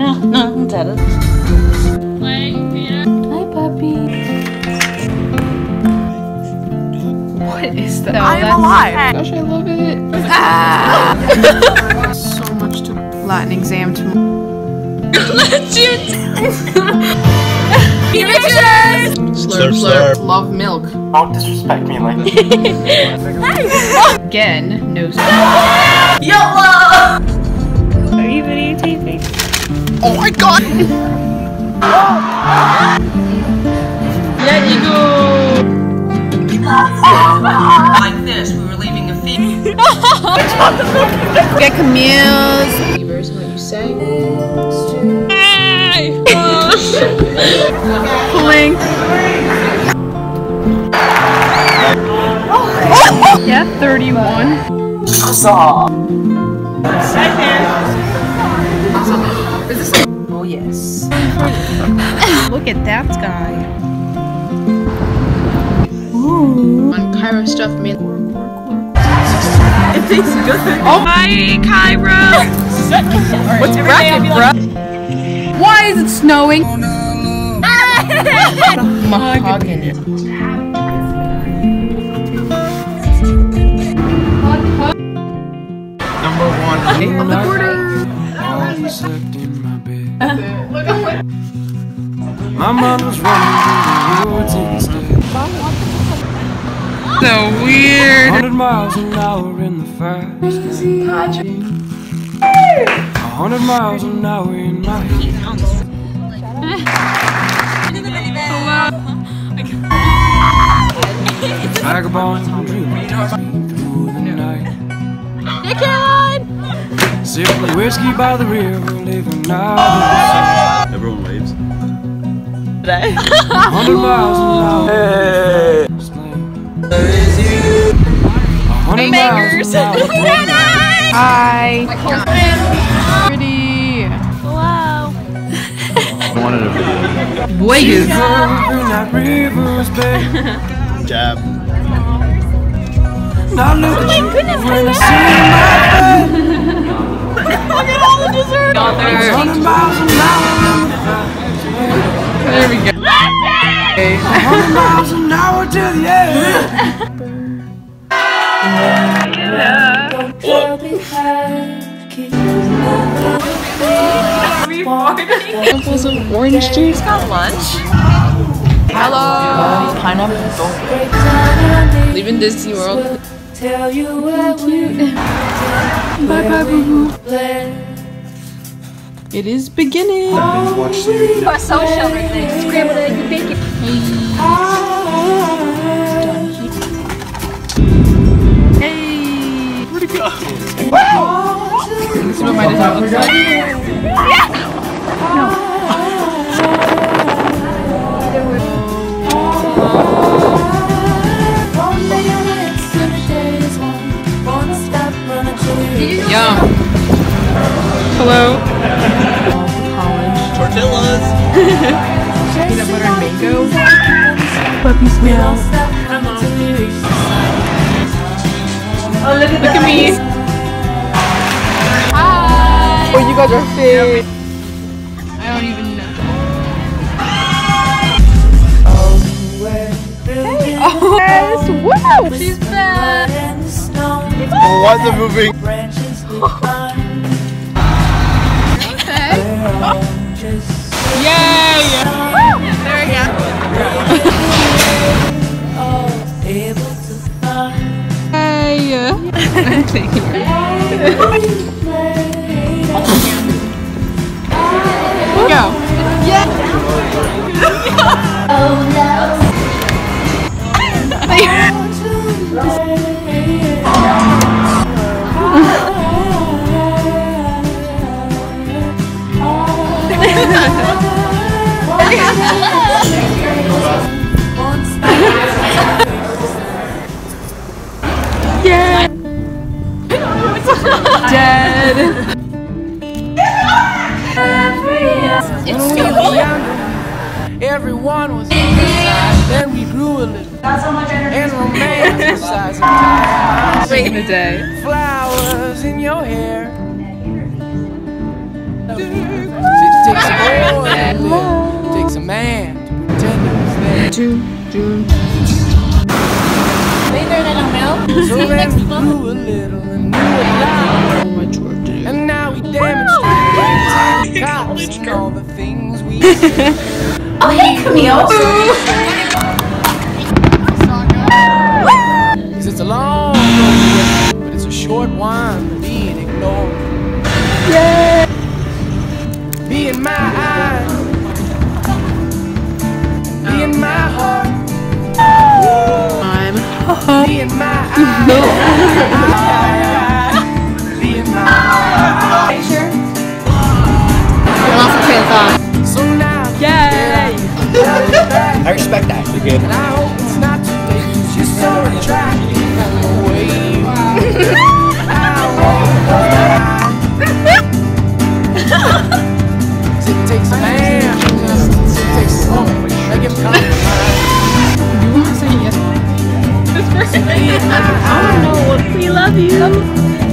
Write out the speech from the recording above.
Hi, puppy. What is that? I am that's- alive. Gosh, I love it. So much to Latin exam tomorrow. Slurp, slurp. Love milk. Don't disrespect me like that. Again, no. Yolo. Are you videotaping? Oh my god! like this. We were leaving a feed. Get Camille's. Beavers, what you say? Pulling. Yeah, 31. Oh, yes. Look at that guy. Ooh. On Cairo stuff, man. It tastes good. Oh, Hi, Cairo. what's bracket, bro? Why is it snowing? Mahogany. Number one. On the border. My bed. My mind was running through the woods. So weird. 100 miles an hour in the fast. 100 miles an hour in my head. Vagabond dreaming Sipping whiskey by the river, living out Everyone waves. 100 miles an hour. Hey. 100 miles an hour. Hi. Pretty. Wow. I wanted a video. Boy, Curving that river's bed. Jab. Now look at you when I see my Look at all the dessert. 100 miles an hour in the fast. There we go. 100 miles an hour to the end. Samples of orange juice. Got lunch. Hello. Pineapple. Leaving Disney World. Bye bye boo boo. It is beginning. Our social everything. Scrambled egg and bacon. Hey. Where'd it go? This is what my design looks like. Yum. Peanut butter and mango. Puppy smell. Oh, look at, look at me. Hi. Oh, you guys are fit. I don't even know. Hey. Oh, yes. Wow. She's back. Why's it moving? Thank you. Go. Yeah. Oh, Dead. Everyone was inside, then we grew a little. That's And romanticized time. Wait the day. Flowers in your hair. man to pretend he was there. June, June. Later na lang, Mel. So then we grew a little and knew a lot. Demonstrate to cops all the things we. Oh, hey, Camille. Cause it's a long road, but it's a short one for being ignored. Yeah. Be in my eyes. Be in my heart. I'm Be in my eyes. I respect that. You're good. And I hope it's not too late, cause you're so attractive and the way you I won't Cause it takes a man, it takes a woman, make him come. You want to say yes? Be in my eyes, We love you.